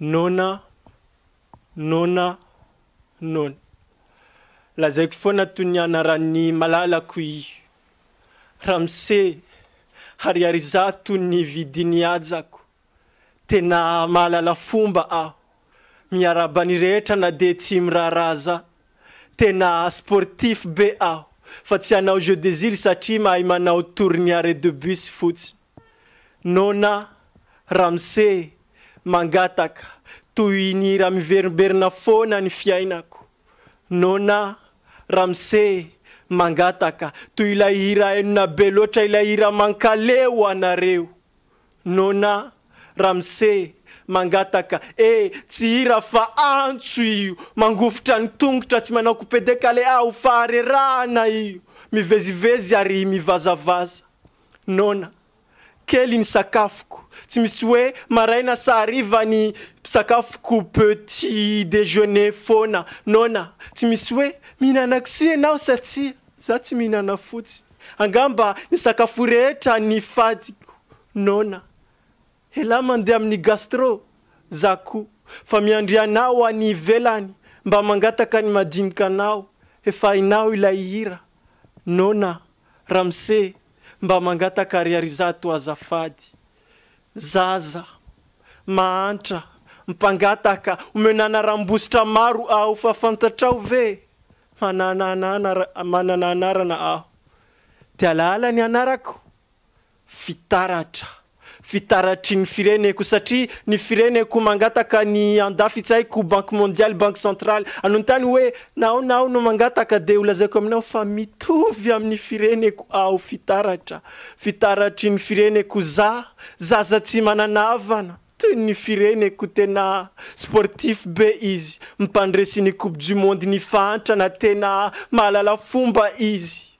Noana, noana, noana. Lazaiko foana toy ny anaran'ny malalako i Ramse, ariary izaho toy ny vidin'ny hajako. Tena mahalala fomba aho. Miarahaba ny rehetra na dia tsy miraharaha aza. Tena sportif be aho, fa tsy hanao jeu des îles satria mahay manao tour ny arrêt de bus fotsiny. Noana, Ramse, Mangataka, Tohiny raha miverimberina foana ny fiainako. Noana, Ramse, Mangataka, Toy ilay hira henona be loatra ilay hira Mankaleo ho anareo. Noana, Ramse, Mangataka, E, tsy hira fa antso io, mangofotra ny tongotra tsy manao coupe-decale aho, faharerahana io, mivezivezy ary mivazavaza. Noana, kely ny sakafoko, tsy misy hoe maraina sa hariva ny sakafoko petit dejeuner foana. Noana, tsy misy hoe mihinana kisoa ianao sa tsia, za tsy mihinana fotsiny, angamba ny sakafo rehetra ny fadiko. Noana, Elah mandeha amin'ny gastro za ko fa miandry anao any ivelany mba mangataka ny madinika anao efa hainao ilay hira Nona ramose mba mangataka ariary zato azafady Zaza mahantra mpangataka omeo nanaram-bositra maro aho fa fantatrao ve manana anarana aho de alahala ny anarako Fitaratra. Fitaratry ny fireneko satria ny fireneko mangataka ny andafy tsaiko banky mondialy banky centraly hanontany hoe naona aho no mangataka dia holazaiko aminao fa mitovy amin'ny fireneko aho fitaratra fitaratry ny fireneko za zaza tsy manana havana toy ny fireneko tena sportif be izy mpandresy ny coupe du monde ny fahantrana tena mahalala fomba izy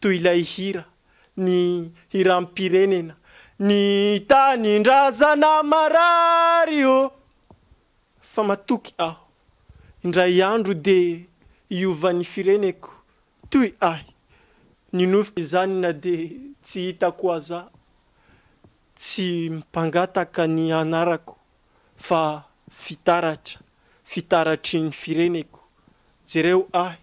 Toy ilay hira, ny hiram pirenena, ny tanin drazana marary ô! Fa matoky aho, indray andro de hiova ny fireneko toy ahy, ny nofiko izany na de tsy hitako aza, tsy mpangataka ny anarako fa fitaratra, fitaratry ny fireneko, jereo ahy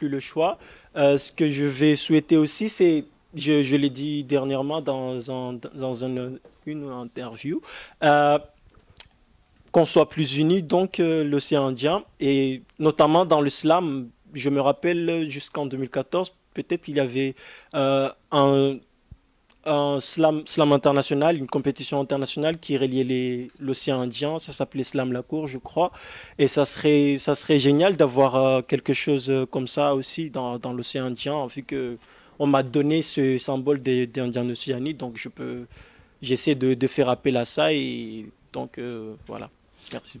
le choix euh, ce que je vais souhaiter aussi c'est je, je l'ai dit dernièrement dans, un, dans une, une interview euh, qu'on soit plus unis, donc euh, l'océan Indien, et notamment dans le slam je me rappelle jusqu'en 2014, peut-être qu'il y avait euh, un, slam, slam, international, une compétition internationale qui reliait l'océan Indien, ça s'appelait Slam La Cour, je crois, et ça serait, ça serait génial d'avoir euh, quelque chose comme ça aussi dans, dans l'océan Indien, vu que on m'a donné ce symbole des, des Indiens d'Océanie, donc je peux, j'essaie de, faire appel à ça et donc voilà. Merci.